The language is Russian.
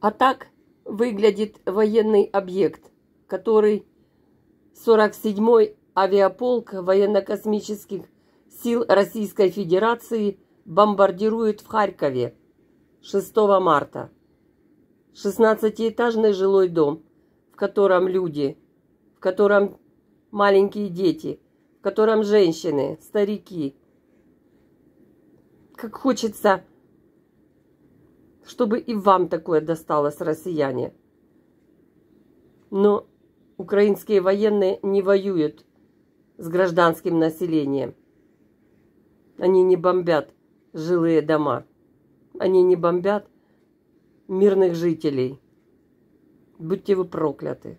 А так выглядит военный объект, который 47-й авиаполк военно-космических сил Российской Федерации бомбардирует в Харькове 6 марта. 16-этажный жилой дом, в котором люди, в котором маленькие дети, в котором женщины, старики. Как хочется, чтобы и вам такое досталось, россияне. Но украинские военные не воюют с гражданским населением. Они не бомбят жилые дома. Они не бомбят мирных жителей. Будьте вы прокляты.